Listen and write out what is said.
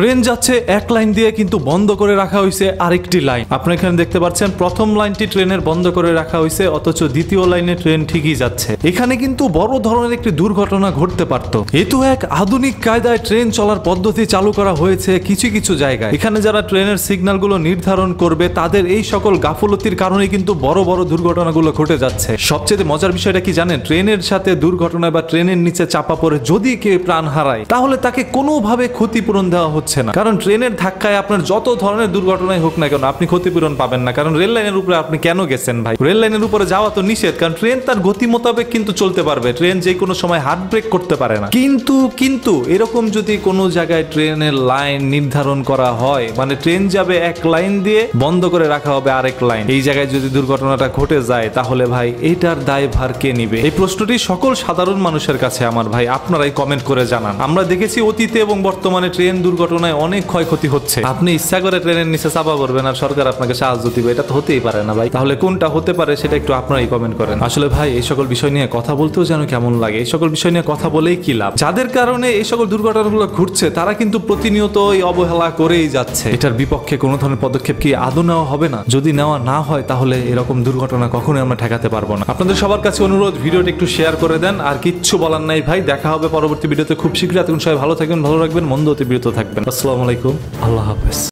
Train যাচ্ছে এক line দিয়ে কিন্তু বন্ধ করে রাখা হয়েছে আরেকটি লাইন। আপনি এখানে দেখতে পাচ্ছেন, প্রথম লাইনটি ট্রেনের বন্ধ করে রাখা হয়েছে অথচ দ্বিতীয় লাইনে ট্রেন ঠিকই যাচ্ছে। এখানে কিন্তু বড় ধরনের একটি দুর্ঘটনা ঘটতে পারত। এ তো এক আধুনিক কায়দায় ট্রেন চলার পদ্ধতি চালু করা হয়েছে কিছু কিছু জায়গায়। এখানে যারা ট্রেনের সিগন্যালগুলো নির্ধারণ করবে, তাদের এই সকল গাফলতির কারণে কিন্তু বড় বড় দুর্ঘটনাগুলো ঘটে যাচ্ছে। সবচেয়ে মজার বিষয়টা কি জানেন? ট্রেনের সাথে দুর্ঘটনা বা ট্রেনের নিচে চাপা পড়ে যদি কেউ প্রাণ হারায়, তাহলে তাকে কোনোভাবে ক্ষতিপূরণ দেওয়া হচ্ছে না। কারণ ট্রেনের ধাক্কায় আপনার যত ধরনের দুর্ঘটনাই হোক না কেন, আপনি ক্ষতিপূরণ পাবেন না। কারণ রেল লাইনের উপরে আপনি কেন গেছেন ভাই? রেল লাইনের উপরে যাওয়া তো নিষেধ, কারণ ট্রেন তার গতি মোতাবেক কিন্তু চলতে পারবে। ট্রেন যে কোনো সময় হার্ট ব্রেক করতে পারে না। কিন্তু কিন্তু এরকম যদি কোনো জায়গায় ট্রেনের লাইন নির্ধারণ করা হয় মানে ট্রেন যাবে এক লাইন দিয়ে বন্ধ করে রাখা হবে আরেক লাইন। এই জায়গায় যদি দুর্ঘটনাটা ঘটে যায়, তাহলে ভাই এটার দায়ভার কে নিবে? এই প্রশ্নটি সকল সাধারণ মানুষের কাছে আমার ভাই। আপনারাই কমেন্ট করে জানান। আমরা দেখেছি অতীতে এবং বর্তমানে ট্রেন দুর্ঘটনায় অনেক ক্ষয়ক্ষতি হচ্ছে। আপনি ইচ্ছা করে ট্রেনের নিচে চাপা পড়বেন আর সরকার আপনাকে সাহায্য দিবে। এটা তো হতেই পারে না ভাই। তাহলে কোনটা হতে পারে সেটা একটু আপনারাই কমেন্ট করেন। আসলে ভাই, এই সকল বিষয় নিয়ে কথা বলতেও যেন কেমন লাগে, এই সকল বিষয় নিয়ে কথা বলেই কি লাভ? যাদের কারণে এই সকল দুর্ঘটনাগুলো ঘটছে, তারা কিন্তু প্রতিনিয়ত এই অবহেলা করেই যাচ্ছে। এটার বিপক্ষে কোনো ধরনের পদক্ষেপ কি আদৌ নেওয়া হবে না? যদি নেওয়া না হয়, তাহলে এরকম দুর্ঘটনা কখনোই আমরা ঠেকাতে পারব না। আপনাদের সবার কাছে অনুরোধ, ভিডিওটি একটু শেয়ার করে দেন। আর কিচ্ছু বলার নাই ভাই। দেখা হবে পরবর্তী ভিডিওতে খুব শীঘ্রই। এতক্ষণ সবাই ভালো থাকবেন, ভালো রাখবেন, মন্দ অতি বিরত থাকবেন। আসসালামু আলাইকুম। আল্লাহ হাফেজ।